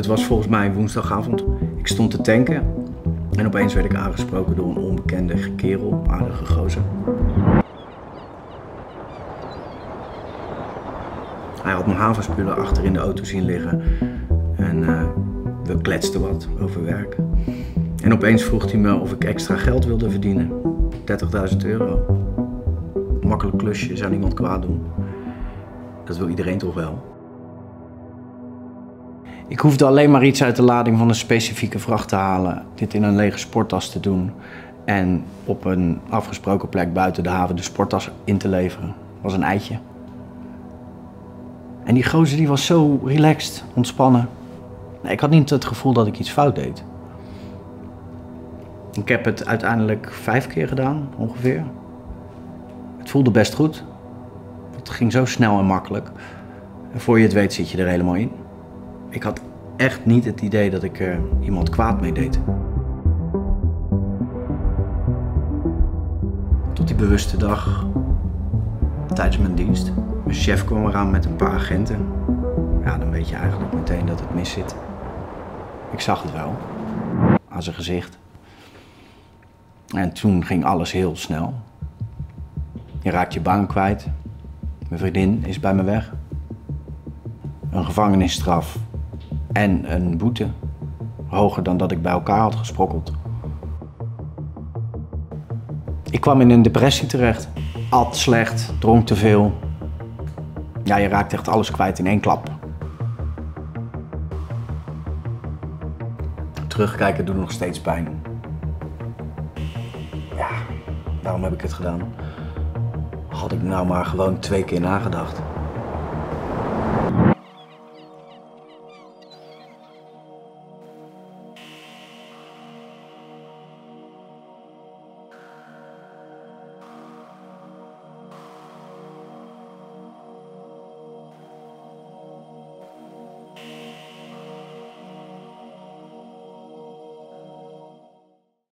Het was volgens mij woensdagavond. Ik stond te tanken en opeens werd ik aangesproken door een onbekende kerel, aardige gozer. Hij had mijn havenspullen achter in de auto zien liggen en eh, we kletsten wat over werk. En opeens vroeg hij me of ik extra geld wilde verdienen. 30.000 euro. Makkelijk klusje, zou niemand kwaad doen. Dat wil iedereen toch wel? Ik hoefde alleen maar iets uit de lading van een specifieke vracht te halen, dit in een lege sporttas te doen en op een afgesproken plek buiten de haven de sporttas in te leveren. Was een eitje. En die gozer die was zo relaxed, ontspannen. Ik had niet het gevoel dat ik iets fout deed. Ik heb het uiteindelijk vijf keer gedaan, ongeveer. Het voelde best goed. Het ging zo snel en makkelijk. En voor je het weet zit je er helemaal in. Ik had echt niet het idee dat ik er iemand kwaad mee deed. Tot die bewuste dag, tijdens mijn dienst. Mijn chef kwam eraan met een paar agenten. Ja, dan weet je eigenlijk meteen dat het mis zit. Ik zag het wel, aan zijn gezicht. En toen ging alles heel snel. Je raakt je baan kwijt. Mijn vriendin is bij me weg. Een gevangenisstraf en een boete. Hoger dan dat ik bij elkaar had gesprokkeld. Ik kwam in een depressie terecht. At slecht, dronk te veel. Ja, je raakt echt alles kwijt in één klap. Terugkijken doet nog steeds pijn. Ja, waarom heb ik het gedaan? Had ik nou maar gewoon twee keer nagedacht.